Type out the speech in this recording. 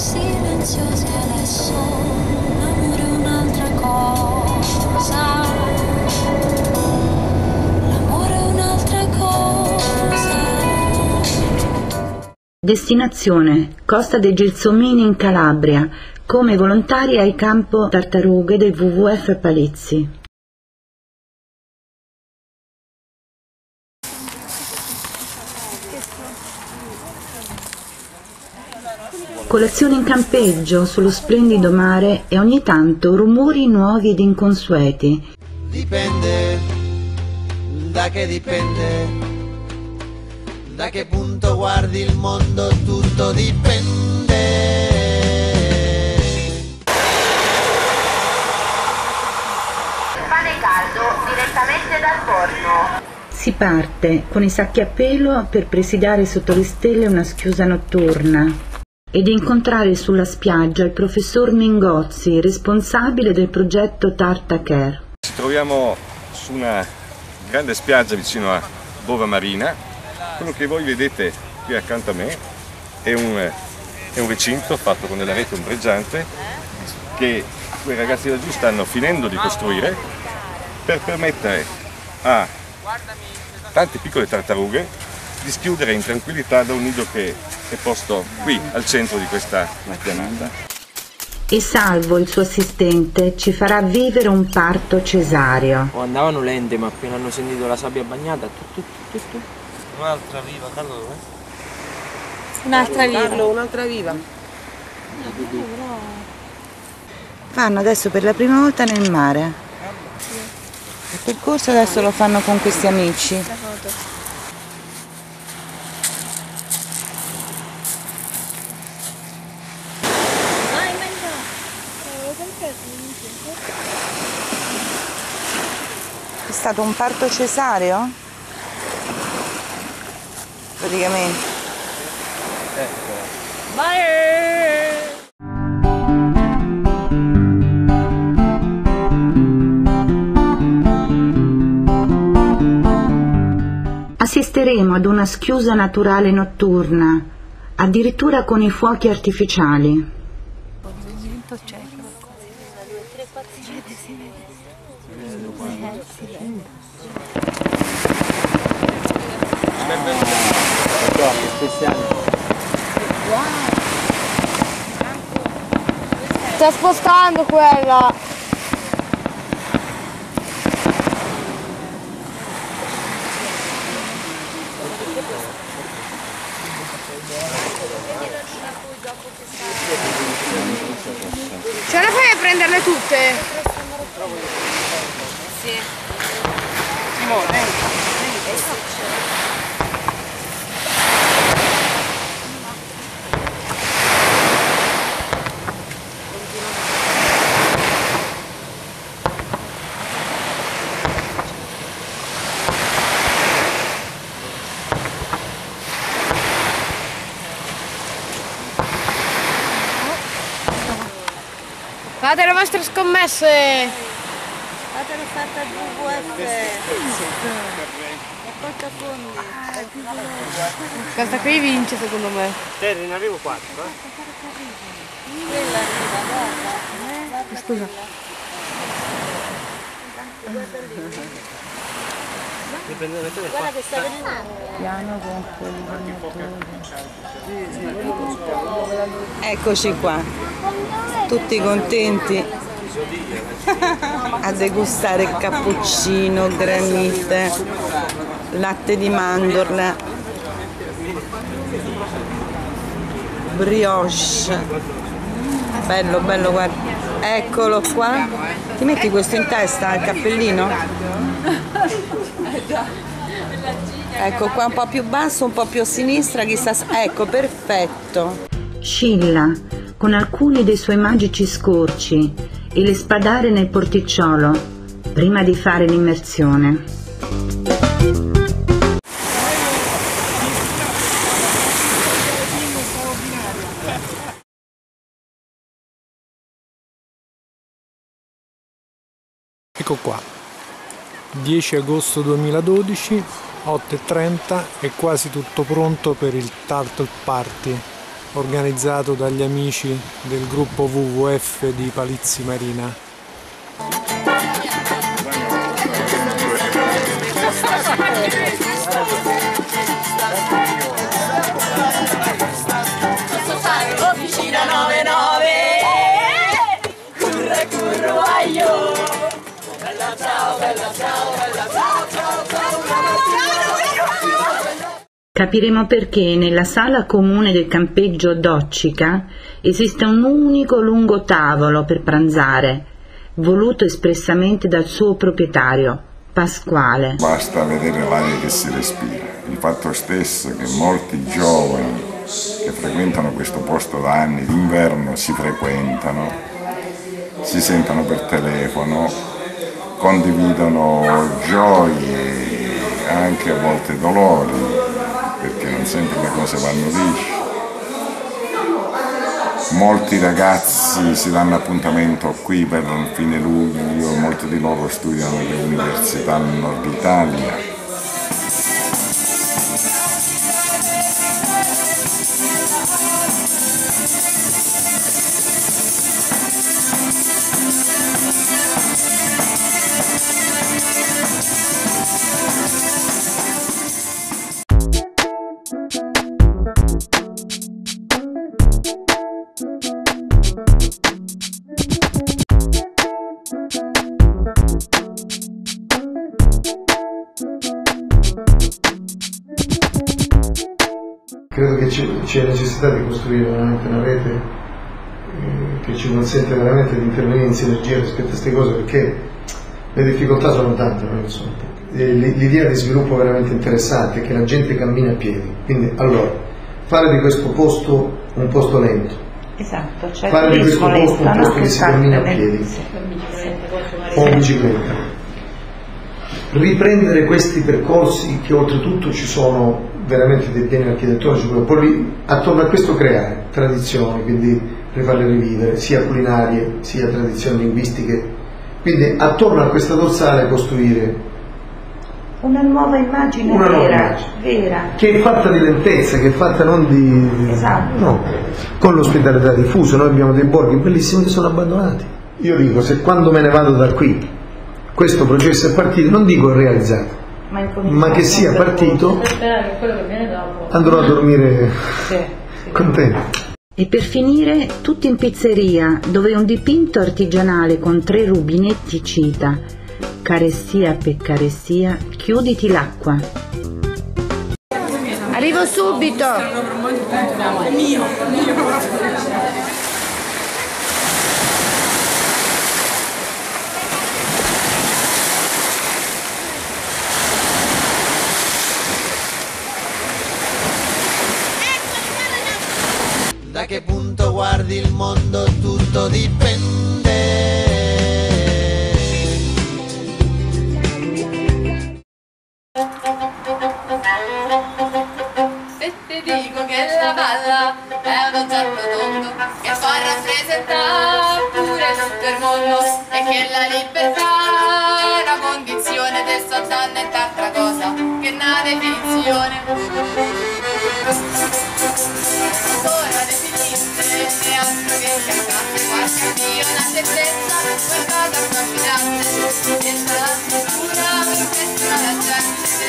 silenziosi adesso, l'amore è un'altra cosa. L'amore è un'altra cosa. Destinazione Costa dei Gelsomini in Calabria, come volontari ai campo tartarughe del WWF Palizzi. Colazione in campeggio sullo splendido mare e ogni tanto rumori nuovi ed inconsueti. Dipende, da che dipende, da che punto guardi il mondo tutto dipende. Pane caldo direttamente dal forno. Si parte con i sacchi a pelo per presidiare sotto le stelle una schiusa notturna ed incontrare sulla spiaggia il professor Mingozzi, responsabile del progetto Tarta Care. Ci troviamo su una grande spiaggia vicino a Bova Marina. Quello che voi vedete qui accanto a me è un, è un recinto fatto con della rete ombreggiante che quei ragazzi laggiù stanno finendo di costruire per permettere a tante piccole tartarughe di schiudere in tranquillità da un nido che è posto qui al centro di questa pianata. E Salvo, il suo assistente, ci farà vivere un parto cesareo. O andavano lente, ma appena hanno sentito la sabbia bagnata, tu, tu, tu, tu. Un'altra viva, Carlo dove? Un'altra viva. Carlo, un'altra viva. Fanno adesso per la prima volta nel mare. Il percorso adesso lo fanno con questi amici. È stato un parto cesareo? Praticamente. Assisteremo ad una schiusa naturale notturna, addirittura con i fuochi artificiali. Sta spostando quella. Ce la fai a prenderle tutte? Fate le vostre scommesse! Fatelo fatta al WWF. E porta fondi. Questa qui vince secondo me. Terry, ne avevo quattro, eh? Quella arriva, guarda. Scusa. Guarda che sta venendo. Piano con Eccoci qua, tutti contenti a degustare il cappuccino, granite, latte di mandorla, brioche. Bello, bello, guarda. Eccolo qua. Ti metti questo in testa, il cappellino? Ecco qua un po' più basso, un po' più a sinistra, chissà. Ecco, perfetto. Scilla con alcuni dei suoi magici scorci e le spadare nel porticciolo prima di fare l'immersione. Ecco qua, 10 agosto 2012, 8.30 è quasi tutto pronto per il Turtle Party organizzato dagli amici del gruppo WWF di Palizzi Marina. Capiremo perché nella sala comune del campeggio Doccica esiste un unico lungo tavolo per pranzare, voluto espressamente dal suo proprietario, Pasquale. Basta vedere l'aria che si respira, il fatto stesso che molti giovani che frequentano questo posto da anni, d'inverno si frequentano, si sentono per telefono, condividono gioie, anche a volte dolori, perché non sempre le cose vanno lisce. Molti ragazzi si danno appuntamento qui per fine luglio, molti di loro studiano alle università nord Italia. C'è, necessità di costruire veramente una rete eh, che ci consente veramente di intervenire in sinergia rispetto a queste cose perché le difficoltà sono tante, non sono poche. L'idea di sviluppo veramente interessante è che la gente cammina a piedi, quindi allora fare di questo posto un posto lento, Esatto, cioè fare di questo posto un posto che si cammina a piedi. O in bicicletta. Riprendere questi percorsi che oltretutto ci sono veramente dei beni architettonici, poi lì, attorno a questo creare tradizioni, quindi rifarle rivivere, sia culinarie sia tradizioni linguistiche, quindi attorno a questa dorsale costruire Una nuova immagine Una nuova vera, immagine. vera. che è fatta di lentezza, che è fatta non di... Esatto. No, con l'ospitalità diffusa, noi abbiamo dei borghi bellissimi che sono abbandonati. Io dico, se quando me ne vado da qui questo processo è partito, non dico è realizzato, Ma, ma che sia partito, che quello che viene dopo. andrò a dormire Sì. contento. E per finire, tutti in pizzeria, dove un dipinto artigianale con tre rubinetti cita Caressia per caressia, chiuditi l'acqua. Arrivo subito. Da definizione. Ora definirne altro che cagate guarda via una certezza qualcosa affascinante. Dentro la struttura infestiva la gente.